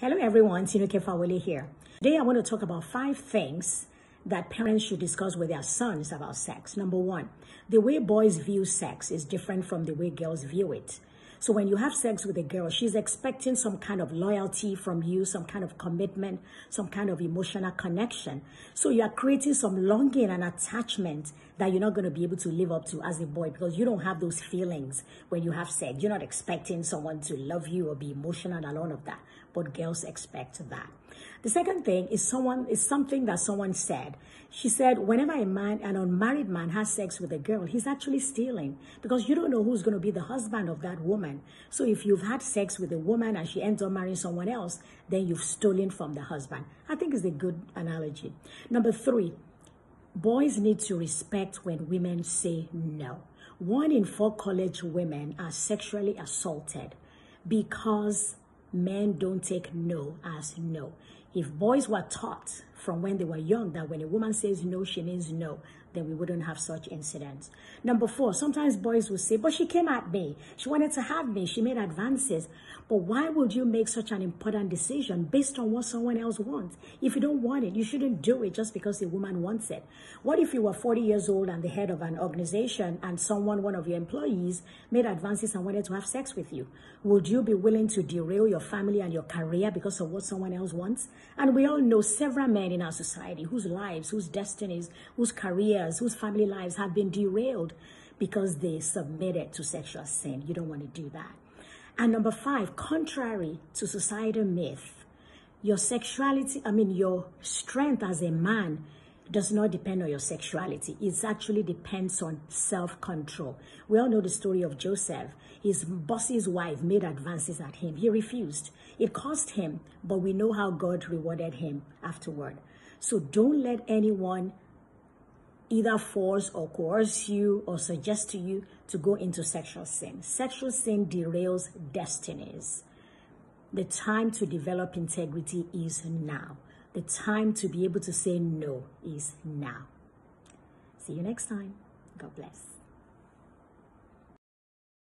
Hello everyone, Tinuke Fawele here. Today I want to talk about five things that parents should discuss with their sons about sex. Number one, the way boys view sex is different from the way girls view it. So when you have sex with a girl, she's expecting some kind of loyalty from you, some kind of commitment, some kind of emotional connection. So you are creating some longing and attachment that you're not going to be able to live up to as a boy because you don't have those feelings when you have sex. You're not expecting someone to love you or be emotional and all of that. But girls expect that. The second thing is someone is something that someone said. She said, whenever a man, an unmarried man has sex with a girl, he's actually stealing because you don't know who's going to be the husband of that woman. So if you've had sex with a woman and she ends up marrying someone else, then you've stolen from the husband. I think is a good analogy. Number three, boys need to respect when women say no. One in four college women are sexually assaulted because men don't take no as no. If boys were taught from when they were young that when a woman says no, she means no, then we wouldn't have such incidents. Number four, sometimes boys will say, but she came at me. She wanted to have me. She made advances. But why would you make such an important decision based on what someone else wants? If you don't want it, you shouldn't do it just because a woman wants it. What if you were 40 years old and the head of an organization and someone, one of your employees, made advances and wanted to have sex with you? Would you be willing to derail your family and your career because of what someone else wants? And we all know several men in our society whose lives, whose destinies, whose careers, whose family lives have been derailed because they submitted to sexual sin. You don't want to do that. And number five, contrary to societal myth, your sexuality, I mean, your strength as a man does not depend on your sexuality. It actually depends on self-control. We all know the story of Joseph. His boss's wife made advances at him. He refused. It cost him, but we know how God rewarded him afterward. So don't let anyone either force or coerce you or suggest to you to go into sexual sin. Sexual sin derails destinies. The time to develop integrity is now. The time to be able to say no is now. See you next time. God bless.